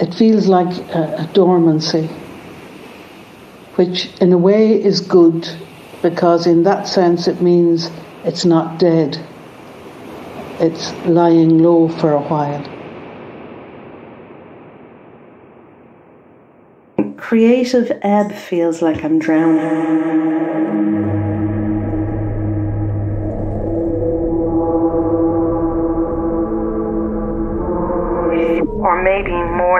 it feels like a, a dormancy, which in a way is good because in that sense it means it's not dead. It's lying low for a while. Creative ebb feels like I'm drowning.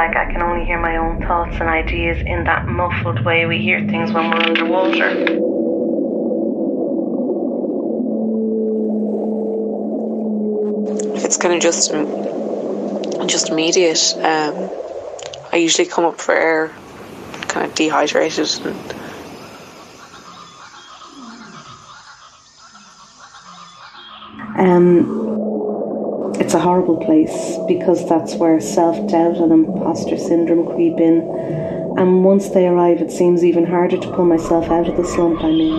Like I can only hear my own thoughts and ideas in that muffled way we hear things when we're underwater. It's kind of just just immediate. Um, I usually come up for air, kind of dehydrated and. Um, it's a horrible place because that's where self doubt and imposter syndrome creep in. And once they arrive, it seems even harder to pull myself out of the slump I'm in.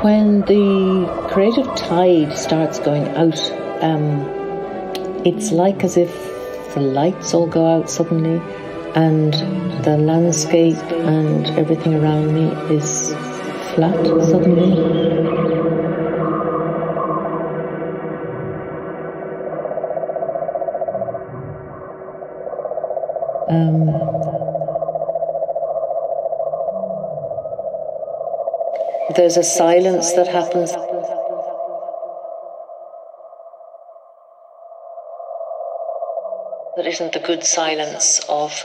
When the creative tide starts going out, um, it's like as if the lights all go out suddenly and the landscape and everything around me is flat suddenly. Um, there's a silence that happens. That isn't the good silence of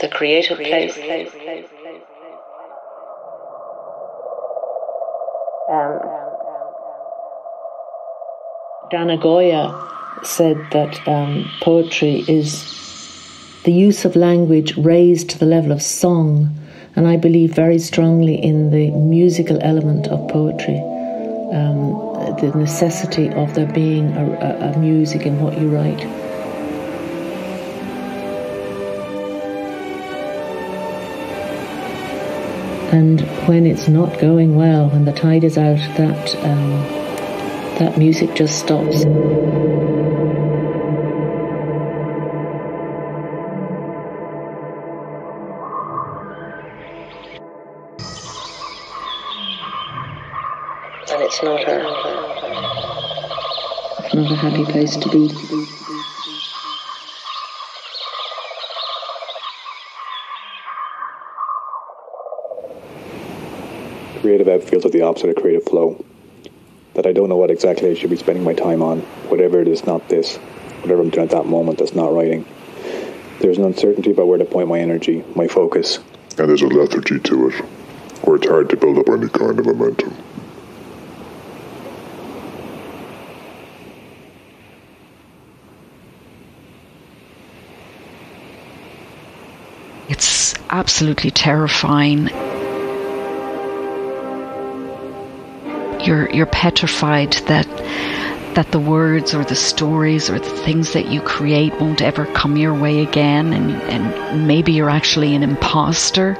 the creative place. Um, Dana Gioia said that um, poetry is the use of language raised to the level of song. And I believe very strongly in the musical element of poetry, um, the necessity of there being a, a, a music in what you write. And when it's not going well, when the tide is out, that um, that music just stops. It's not a, it's not a happy place to be. Creative ebb feels like the opposite of creative flow. That I don't know what exactly I should be spending my time on, whatever it is, not this, whatever I'm doing at that moment that's not writing. There's an uncertainty about where to point my energy, my focus. And there's a lethargy to it, where it's hard to build up any kind of momentum. Absolutely terrifying. You're you're petrified that that the words or the stories or the things that you create won't ever come your way again and, and maybe you're actually an imposter.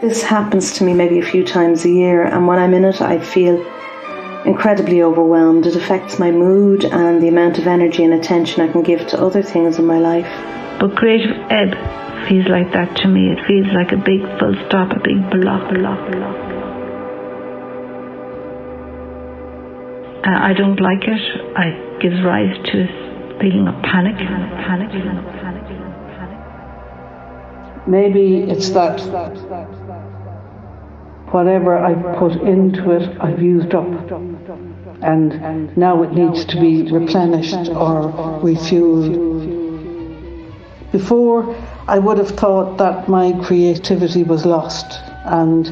This happens to me maybe a few times a year, and when I'm in it, I feel incredibly overwhelmed. It affects my mood and the amount of energy and attention I can give to other things in my life. But creative ebb feels like that to me. It feels like a big full stop, a big block, block, block. Uh, I don't like it. It gives rise to a feeling of panic, panic, panic, panic, panic. Maybe it's that whatever I put into it, I've used up. And now it needs to be replenished or refueled. Before, I would have thought that my creativity was lost. And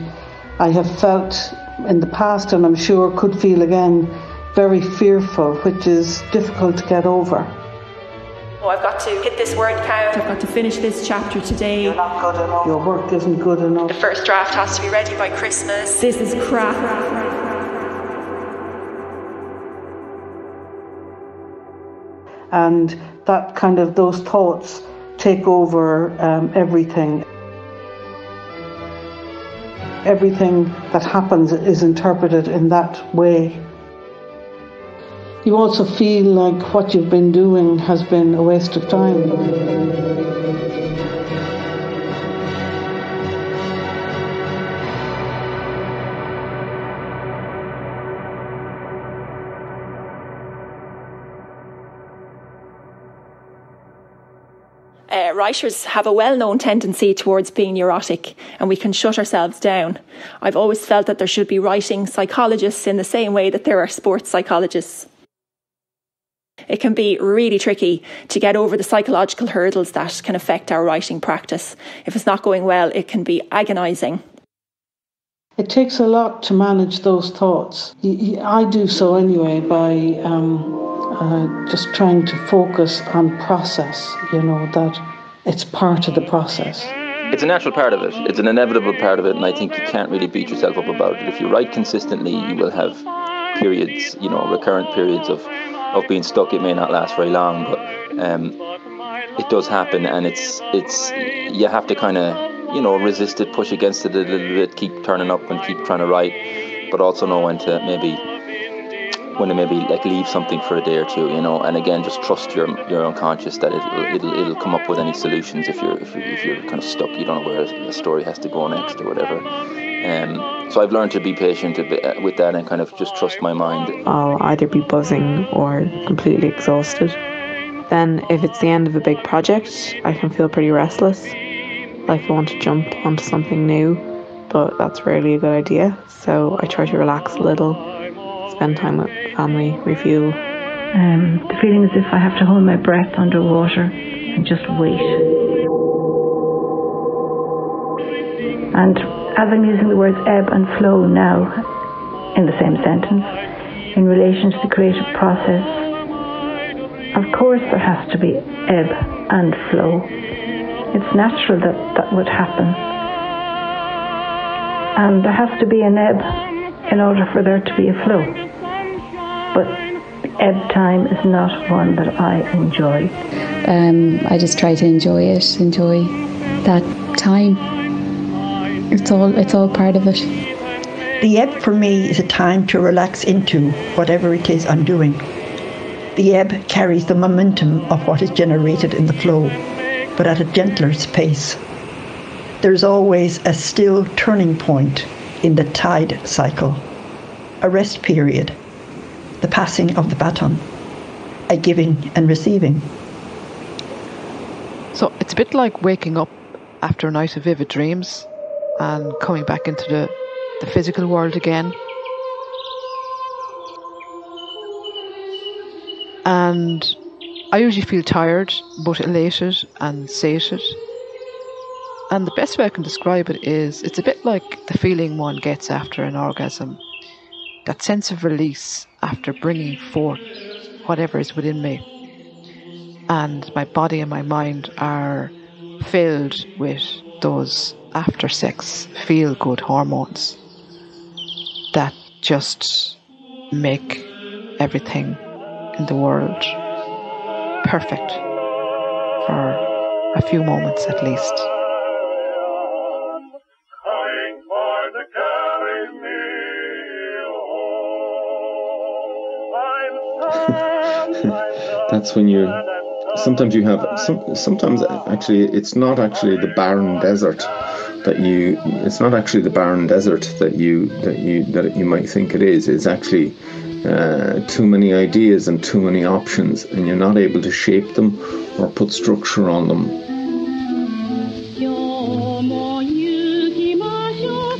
I have felt in the past, and I'm sure could feel again, very fearful, which is difficult to get over. Oh, I've got to hit this word count. I've got to finish this chapter today. You're not good enough. Your work isn't good enough. The first draft has to be ready by Christmas. This is crap. And that kind of, those thoughts take over um, everything. everything that happens is interpreted in that way. You also feel like what you've been doing has been a waste of time. Uh, writers have a well known tendency towards being neurotic and we can shut ourselves down. I've always felt that there should be writing psychologists in the same way that there are sports psychologists. It can be really tricky to get over the psychological hurdles that can affect our writing practice. If it's not going well, it can be agonising. It takes a lot to manage those thoughts. I do so anyway by um, uh, just trying to focus on process, you know, that it's part of the process. It's a natural part of it. It's an inevitable part of it, and I think you can't really beat yourself up about it. If you write consistently, you will have periods, you know, recurrent periods of, of being stuck. It may not last very long, but um, it does happen, and it's it's you have to kind of you know resist it, push against it a little bit, keep turning up and keep trying to write, but also know when to maybe when to maybe like leave something for a day or two, you know, and again just trust your your unconscious that it'll it'll, it'll come up with any solutions if you're if you're, if you're kind of stuck, you don't know where the story has to go next or whatever. Um, so I've learned to be patient uh, with that and kind of just trust my mind. I'll either be buzzing or completely exhausted. Then, if it's the end of a big project, I can feel pretty restless, like I want to jump onto something new, but that's rarely a good idea. So I try to relax a little, spend time with family, refuel. Um, the feeling as if I have to hold my breath underwater and just wait. And as I'm using the words ebb and flow now in the same sentence, in relation to the creative process, of course there has to be ebb and flow. It's natural that that would happen. And there has to be an ebb in order for there to be a flow. But ebb time is not one that I enjoy. Um, I just try to enjoy it, enjoy that time. It's all it's all part of it. The ebb for me is a time to relax into whatever it is I'm doing. The ebb carries the momentum of what is generated in the flow, but at a gentler pace. There's always a still turning point in the tide cycle, a rest period, the passing of the baton, a giving and receiving. So it's a bit like waking up after a night of vivid dreams and coming back into the, the physical world again. And I usually feel tired, but elated and sated. And the best way I can describe it is it's a bit like the feeling one gets after an orgasm. That sense of release after bringing forth whatever is within me. And my body and my mind are filled with those after sex feel good hormones that just make everything in the world perfect for a few moments at least. That's when you sometimes you have some sometimes actually it's not actually the barren desert that you it's not actually the barren desert that you that you that you might think it is. It's actually uh, too many ideas and too many options and you're not able to shape them or put structure on them.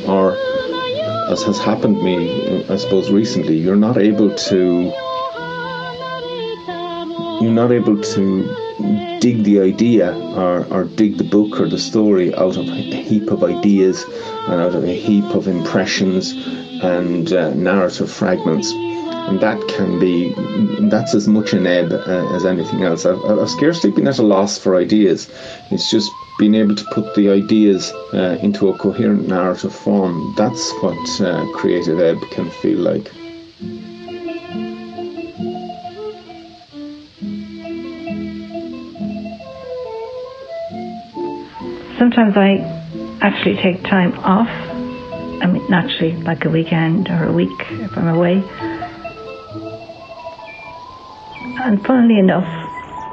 Or as has happened to me i suppose recently you're not able to you're not able to dig the idea or, or dig the book or the story out of a heap of ideas and out of a heap of impressions and uh, narrative fragments. And that can be, that's as much an ebb uh, as anything else. I've, I've, scarcely been at a loss for ideas. It's just being able to put the ideas uh, into a coherent narrative form. That's what uh, creative ebb can feel like. Sometimes I actually take time off I mean, naturally, like a weekend or a week if I'm away. And funnily enough,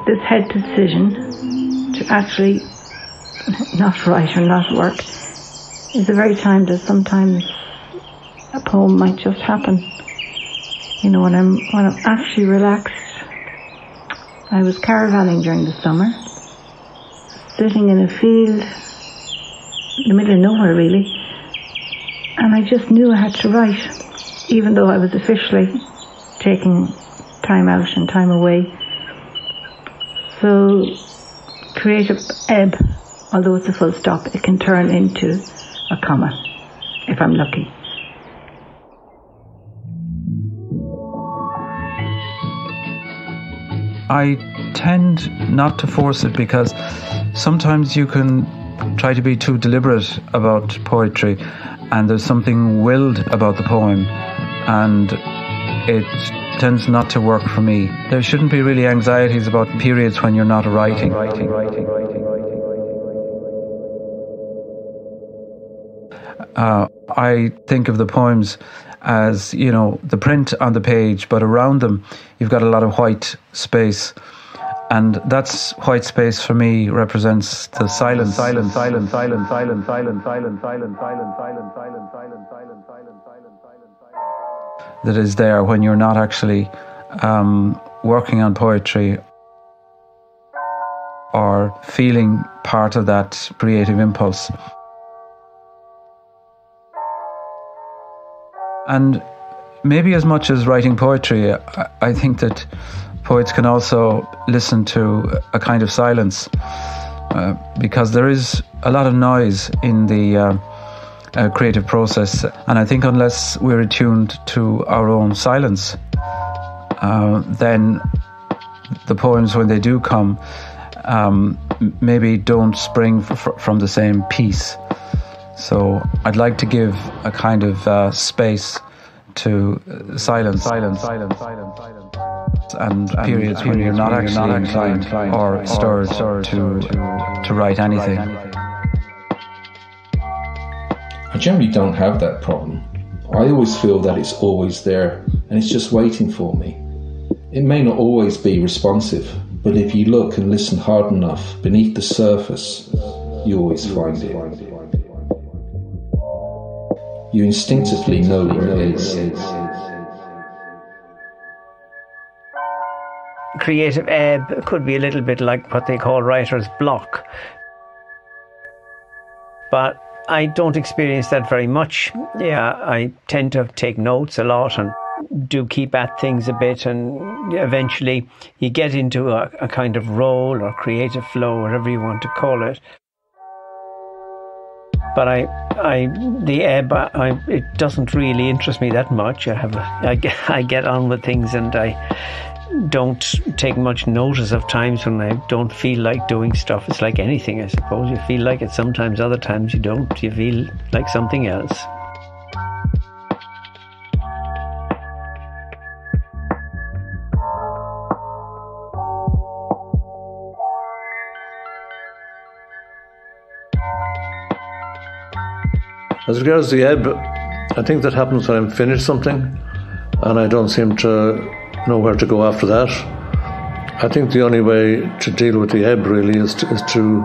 this head decision to actually not write or not work is the very time that sometimes a poem might just happen. You know, when I'm when I'm actually relaxed. I was caravanning during the summer, sitting in a field in the middle of nowhere really, and I just knew I had to write, even though I was officially taking time out and time away. So, creative ebb, although it's a full stop, it can turn into a comma if I'm lucky. I tend not to force it because sometimes you can try to be too deliberate about poetry and there's something willed about the poem and it tends not to work for me. There shouldn't be really anxieties about periods when you're not writing. Uh, I think of the poems as you know the print on the page, but around them you've got a lot of white space. And that's white space for me represents the silence, silence, silence, silence, silence, silence, silence, silence, silence, silence, silence, silence, silence, silence, silence, silence, that is there when you're not actually um, working on poetry or feeling part of that creative impulse. And maybe as much as writing poetry, I think that poets can also listen to a kind of silence uh, because there is a lot of noise in the uh, uh, creative process. And I think unless we're attuned to our own silence, uh, then the poems, when they do come, um, maybe don't spring from the same piece. So I'd like to give a kind of uh, space to silence, silence, silence, silence, silence, and, and periods when you're not actually not inclined, inclined or stirred to, to to write anything. I generally don't have that problem. I always feel that it's always there and it's just waiting for me. It may not always be responsive, but if you look and listen hard enough beneath the surface, you always find it. You instinctively know where it is. Creative ebb could be a little bit like what they call writer's block. But I don't experience that very much. Yeah, I tend to take notes a lot and do keep at things a bit, and eventually you get into a, a kind of role or creative flow, whatever you want to call it but I, I, the ebb, I, it doesn't really interest me that much. I have, a, I, I get on with things, and I don't take much notice of times when I don't feel like doing stuff. It's like anything, I suppose. You feel like it sometimes, other times you don't. You feel like something else. As regards the ebb, I think that happens when I'm finished something and I don't seem to know where to go after that. I think the only way to deal with the ebb really is to, is to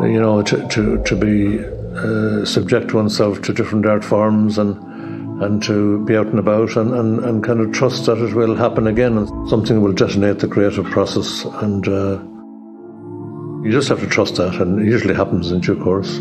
you know, to, to, to be uh, subject oneself to different art forms and and to be out and about and, and, and kind of trust that it will happen again and something will detonate the creative process and uh, you just have to trust that and it usually happens in due course.